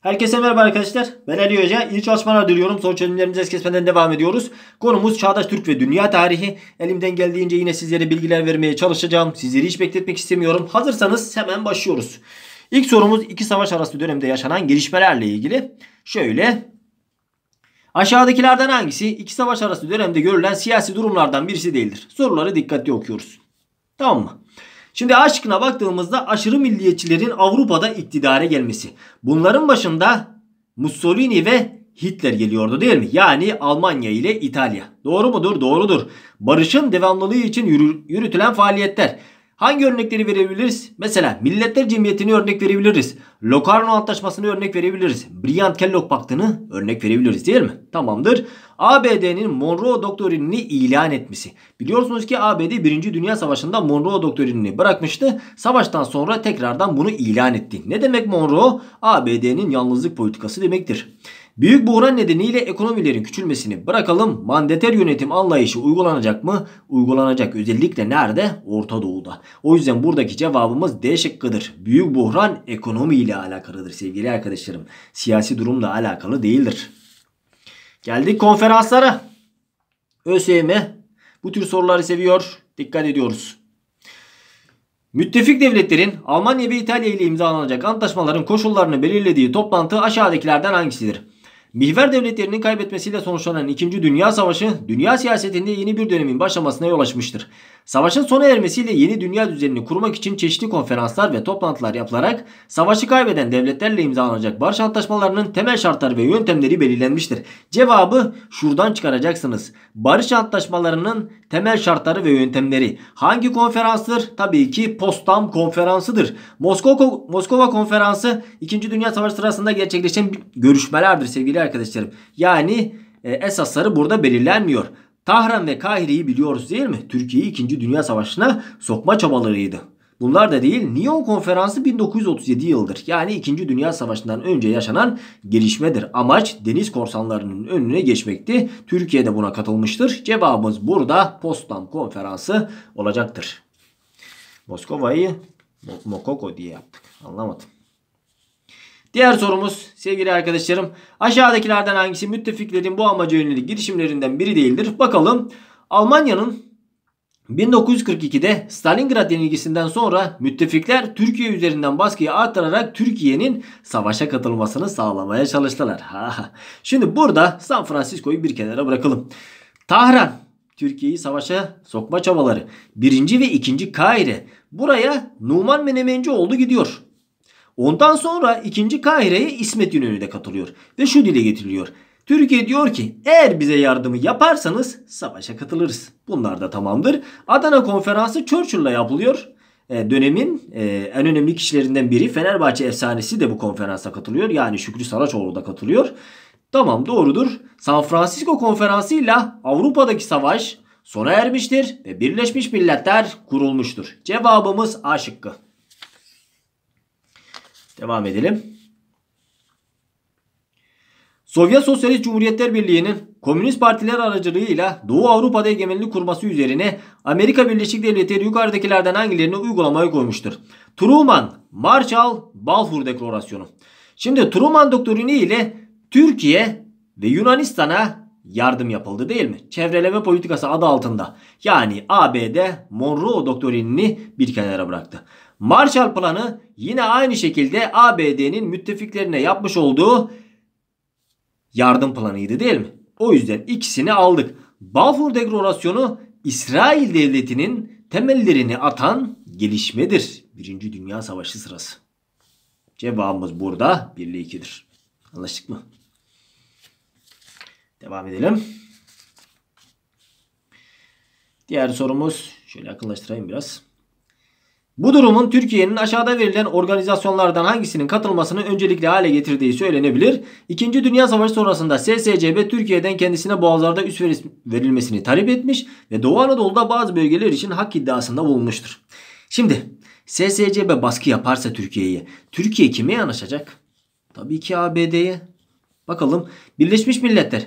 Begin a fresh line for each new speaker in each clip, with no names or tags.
Herkese merhaba arkadaşlar. Ben Ali Hoca. İyi çalışmalar diliyorum. Soru çözümlerimizi es kesmeden devam ediyoruz. Konumuz Çağdaş Türk ve Dünya Tarihi. Elimden geldiğince yine sizlere bilgiler vermeye çalışacağım. Sizleri hiç bekletmek istemiyorum. Hazırsanız hemen başlıyoruz. İlk sorumuz iki savaş arası dönemde yaşanan gelişmelerle ilgili. Şöyle Aşağıdakilerden hangisi iki savaş arası dönemde görülen siyasi durumlardan birisi değildir? Soruları dikkatli okuyoruz. Tamam mı? Şimdi aşkına baktığımızda aşırı milliyetçilerin Avrupa'da iktidara gelmesi. Bunların başında Mussolini ve Hitler geliyordu değil mi? Yani Almanya ile İtalya. Doğru mudur? Doğrudur. Barışın devamlılığı için yürütülen faaliyetler. Hangi örnekleri verebiliriz? Mesela Milletler Cemiyeti'ni örnek verebiliriz. Locarno Antlaşması'nı örnek verebiliriz. Briand-Kellogg Paktı'nı örnek verebiliriz değil mi? Tamamdır. ABD'nin Monroe Doktrinini ilan etmesi. Biliyorsunuz ki ABD 1. Dünya Savaşı'nda Monroe Doktrinini bırakmıştı. Savaştan sonra tekrardan bunu ilan etti. Ne demek Monroe? ABD'nin yalnızlık politikası demektir. Büyük buhran nedeniyle ekonomilerin küçülmesini bırakalım. Mandater yönetim anlayışı uygulanacak mı? Uygulanacak. Özellikle nerede? Orta Doğu'da. O yüzden buradaki cevabımız D şıkkıdır. Büyük buhran ekonomi ile alakalıdır sevgili arkadaşlarım. Siyasi durumla alakalı değildir. Geldik konferanslara. ÖSYM bu tür soruları seviyor. Dikkat ediyoruz. Müttefik devletlerin Almanya ve İtalya ile imzalanacak antlaşmaların koşullarını belirlediği toplantı aşağıdakilerden hangisidir? Mihver devletlerinin kaybetmesiyle sonuçlanan 2. Dünya Savaşı dünya siyasetinde yeni bir dönemin başlamasına yol açmıştır. Savaşın sona ermesiyle yeni dünya düzenini kurmak için çeşitli konferanslar ve toplantılar yapılarak savaşı kaybeden devletlerle imzalanacak barış antlaşmalarının temel şartları ve yöntemleri belirlenmiştir. Cevabı şuradan çıkaracaksınız. Barış antlaşmalarının temel şartları ve yöntemleri hangi konferanstır? Tabii ki Potsdam konferansıdır. Moskova, Moskova konferansı 2. Dünya Savaşı sırasında gerçekleşen görüşmelerdir sevgili arkadaşlarım. Yani e, esasları burada belirlenmiyor. Tahran ve Kahire'yi biliyoruz değil mi? Türkiye'yi 2. Dünya Savaşı'na sokma çabalarıydı. Bunlar da değil Nyon Konferansı 1937 yıldır. Yani 2. Dünya Savaşı'ndan önce yaşanan gelişmedir. Amaç deniz korsanlarının önüne geçmekti. Türkiye de buna katılmıştır. Cevabımız burada Potsdam Konferansı olacaktır. Moskova'yı Mokoko diye yaptık. Anlamadım. Diğer sorumuz sevgili arkadaşlarım aşağıdakilerden hangisi müttefiklerin bu amaca yönelik girişimlerinden biri değildir? Bakalım Almanya'nın 1942'de Stalingrad yenilgisinden sonra müttefikler Türkiye üzerinden baskıyı arttırarak Türkiye'nin savaşa katılmasını sağlamaya çalıştılar. Şimdi burada San Francisco'yu bir kenara bırakalım. Tahran Türkiye'yi savaşa sokma çabaları. Birinci ve ikinci Kahire. Buraya Numan Menemencioğlu gidiyor. Ondan sonra ikinci Kahire'ye İsmet İnönü de katılıyor. Ve şu dile getiriliyor. Türkiye diyor ki eğer bize yardımı yaparsanız savaşa katılırız. Bunlar da tamamdır. Adana konferansı Churchill'la yapılıyor. E, dönemin e, en önemli kişilerinden biri Fenerbahçe efsanesi de bu konferansa katılıyor. Yani Şükrü Saraçoğlu da katılıyor. Tamam doğrudur. San Francisco konferansıyla Avrupa'daki savaş sona ermiştir ve Birleşmiş Milletler kurulmuştur. Cevabımız A şıkkı. Devam edelim. Sovyet Sosyalist Cumhuriyetler Birliği'nin komünist partiler aracılığıyla Doğu Avrupa'da egemenlik kurması üzerine Amerika Birleşik Devletleri yukarıdakilerden hangilerini uygulamaya koymuştur? Truman, Marshall, Balfour Deklarasyonu. Şimdi Truman doktrini ile Türkiye ve Yunanistan'a yardım yapıldı değil mi? Çevreleme politikası adı altında. Yani ABD Monroe doktrinini bir kenara bıraktı. Marshall Planı yine aynı şekilde ABD'nin müttefiklerine yapmış olduğu yardım planıydı değil mi? O yüzden ikisini aldık. Balfour Deklarasyonu İsrail Devleti'nin temellerini atan gelişmedir. Birinci Dünya Savaşı sırası. Cevabımız burada 1 ile 2'dir. Anlaştık mı? Devam edelim. Diğer sorumuz şöyle akıllaştırayım biraz. Bu durumun Türkiye'nin aşağıda verilen organizasyonlardan hangisinin katılmasını öncelikli hale getirdiği söylenebilir. İkinci Dünya Savaşı sonrasında SSCB Türkiye'den kendisine boğazlarda üst verilmesini talep etmiş ve Doğu Anadolu'da bazı bölgeler için hak iddiasında bulunmuştur. Şimdi SSCB baskı yaparsa Türkiye'ye, Türkiye kime yanaşacak? Tabii ki ABD'ye. Bakalım Birleşmiş Milletler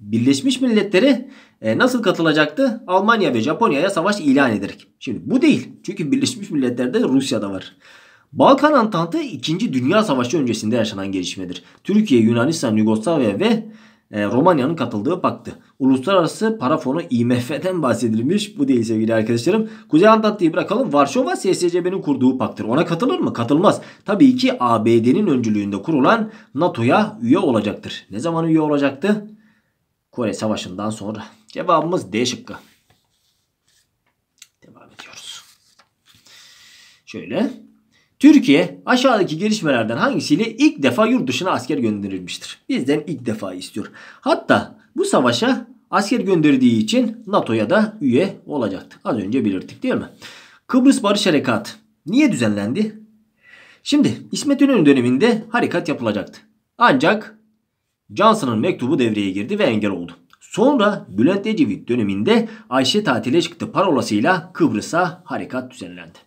Birleşmiş Milletleri e, nasıl katılacaktı? Almanya ve Japonya'ya savaş ilan ederek. Şimdi bu değil. Çünkü Birleşmiş Milletler'de Rusya'da var. Balkan Antantı 2. Dünya Savaşı öncesinde yaşanan gelişmedir. Türkiye, Yunanistan, Yugoslavya ve e, Romanya'nın katıldığı paktı. Uluslararası Para Fonu IMF'den bahsedilmiş. Bu değil sevgili arkadaşlarım. Kuzey Antantı'yı bırakalım. Varşova SSCB'nin kurduğu paktır. Ona katılır mı? Katılmaz. Tabii ki ABD'nin öncülüğünde kurulan NATO'ya üye olacaktır. Ne zaman üye olacaktı? Kore Savaşı'ndan sonra. Cevabımız D şıkkı. Devam ediyoruz. Şöyle. Türkiye aşağıdaki gelişmelerden hangisiyle ilk defa yurt dışına asker gönderilmiştir? Bizden ilk defa istiyor. Hatta bu savaşa asker gönderdiği için NATO'ya da üye olacaktı. Az önce belirttik değil mi? Kıbrıs Barış Harekatı niye düzenlendi? Şimdi İsmet İnönü döneminde harekat yapılacaktı. Ancak Johnson'ın mektubu devreye girdi ve engel oldu. Sonra Bülent Ecevit döneminde Ayşe tatile çıktı parolasıyla Kıbrıs'a harekat düzenlendi.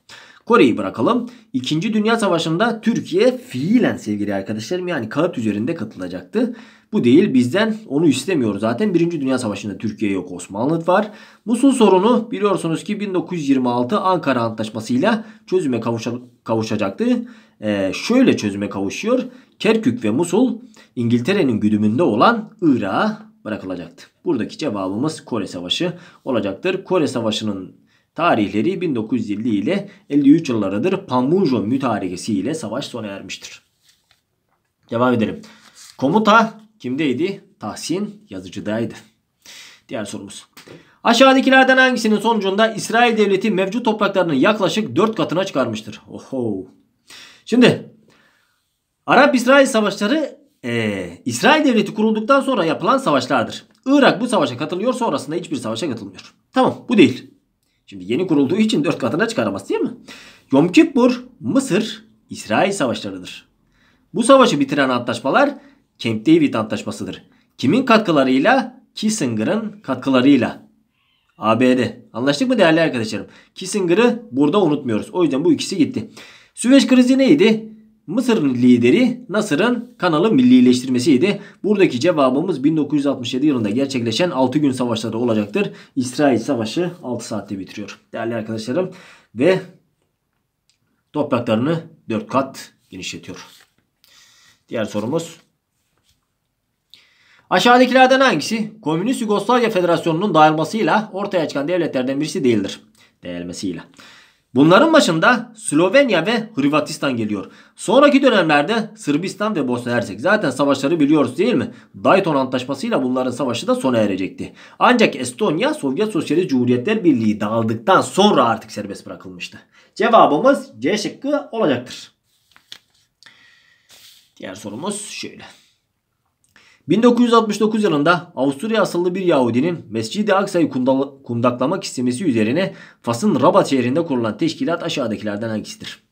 Kore'yi bırakalım. İkinci Dünya Savaşı'nda Türkiye fiilen sevgili arkadaşlarım yani kağıt üzerinde katılacaktı. Bu değil bizden onu istemiyor zaten. Birinci Dünya Savaşı'nda Türkiye yok Osmanlı var. Musul sorunu biliyorsunuz ki 1926 Ankara Antlaşması'yla çözüme kavuşa, kavuşacaktı. Ee, şöyle çözüme kavuşuyor. Kerkük ve Musul İngiltere'nin güdümünde olan Irak'a bırakılacaktı. Buradaki cevabımız Kore Savaşı olacaktır. Kore Savaşı'nın tarihleri 1950 ile 53 yıllarıdır Panmunjom mütarekesi ile savaş sona ermiştir. Devam edelim. Komuta kimdeydi? Tahsin yazıcıdaydı. Diğer sorumuz. Aşağıdakilerden hangisinin sonucunda İsrail devleti mevcut topraklarını yaklaşık 4 katına çıkarmıştır? Oho. Şimdi Arap-İsrail savaşları ee, İsrail devleti kurulduktan sonra yapılan savaşlardır. Irak bu savaşa katılıyor sonrasında hiçbir savaşa katılmıyor. Tamam bu değil. Şimdi yeni kurulduğu için 4 katına çıkaramaz değil mi? Yom Kippur, Mısır, İsrail savaşlarıdır. Bu savaşı bitiren antlaşmalar Camp David antlaşmasıdır. Kimin katkılarıyla? Kissinger'ın katkılarıyla. ABD. Anlaştık mı değerli arkadaşlarım? Kissinger'ı burada unutmuyoruz. O yüzden bu ikisi gitti. Süveyş krizi neydi? Mısır'ın lideri Nasır'ın kanalı millileştirmesiydi. Buradaki cevabımız 1967 yılında gerçekleşen 6 gün savaşları olacaktır. İsrail Savaşı 6 saatte bitiriyor. Değerli arkadaşlarım ve topraklarını 4 kat genişletiyor. Diğer sorumuz. Aşağıdakilerden hangisi Komünist Yugoslavya Federasyonu'nun dağılmasıyla ortaya çıkan devletlerden birisi değildir? Değilmesiyle. Bunların başında Slovenya ve Hırvatistan geliyor. Sonraki dönemlerde Sırbistan ve Bosna Hersek. Zaten savaşları biliyoruz değil mi? Dayton Antlaşması'yla bunların savaşı da sona erecekti. Ancak Estonya Sovyet Sosyalist Cumhuriyetler Birliği dağıldıktan sonra artık serbest bırakılmıştı. Cevabımız C şıkkı olacaktır. Diğer sorumuz şöyle. 1969 yılında Avusturya asıllı bir Yahudinin Mescid-i Aksa'yı kundaklamak istemesi üzerine Fas'ın Rabat şehrinde kurulan teşkilat aşağıdakilerden hangisidir?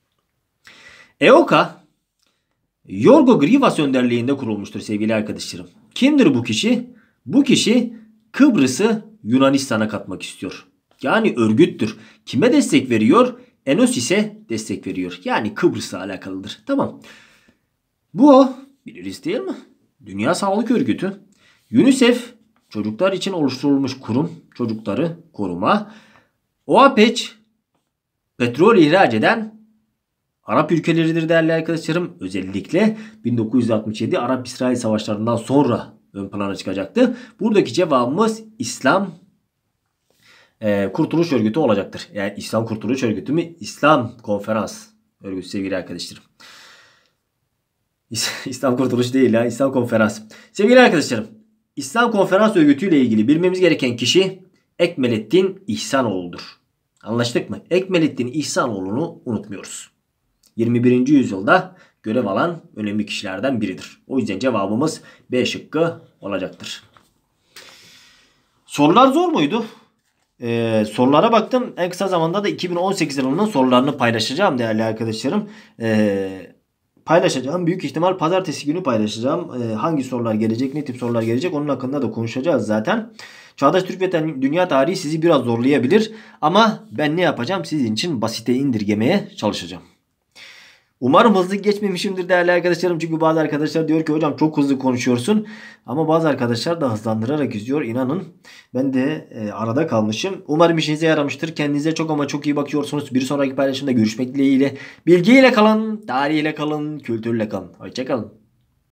EOKA Yorgo Grivas önderliğinde kurulmuştur sevgili arkadaşlarım. Kimdir bu kişi? Bu kişi Kıbrıs'ı Yunanistan'a katmak istiyor. Yani örgüttür. Kime destek veriyor? Enosis'e destek veriyor. Yani Kıbrıs'la alakalıdır. Tamam. Bu o. Biliriz değil mi? Dünya Sağlık Örgütü, UNICEF çocuklar için oluşturulmuş kurum, çocukları koruma, OAPEC petrol ihraç eden Arap ülkeleridir değerli arkadaşlarım. Özellikle 1967 Arap-İsrail savaşlarından sonra ön plana çıkacaktı. Buradaki cevabımız İslam e, Kurtuluş Örgütü olacaktır. Yani İslam Kurtuluş Örgütü mü? İslam Konferans Örgütü sevgili arkadaşlarım. İslam Kurtuluş değil ya. İslam Konferans. Sevgili arkadaşlarım. İslam Konferans Örgütü ile ilgili bilmemiz gereken kişi Ekmelettin İhsanoğlu'dur. Anlaştık mı? Ekmelettin İhsanoğlu'nu unutmuyoruz. 21. yüzyılda görev alan önemli kişilerden biridir. O yüzden cevabımız B şıkkı olacaktır. Sorular zor muydu? Ee, sorulara baktım. En kısa zamanda da 2018 yılının sorularını paylaşacağım değerli arkadaşlarım. Ee, paylaşacağım. Büyük ihtimal pazartesi günü paylaşacağım. Ee, hangi sorular gelecek, ne tip sorular gelecek onun hakkında da konuşacağız zaten. Çağdaş Türk ve Dünya Tarihi sizi biraz zorlayabilir. Ama ben ne yapacağım? Sizin için basite indirgemeye çalışacağım. Umarım hızlı geçmemişimdir değerli arkadaşlarım. Çünkü bazı arkadaşlar diyor ki hocam çok hızlı konuşuyorsun. Ama bazı arkadaşlar da hızlandırarak izliyor. İnanın ben de e, arada kalmışım. Umarım işinize yaramıştır. Kendinize çok ama çok iyi bakıyorsunuz. Bir sonraki paylaşımda görüşmek dileğiyle. Bilgiyle kalın, tarihiyle kalın, kültürle kalın. Hoşçakalın.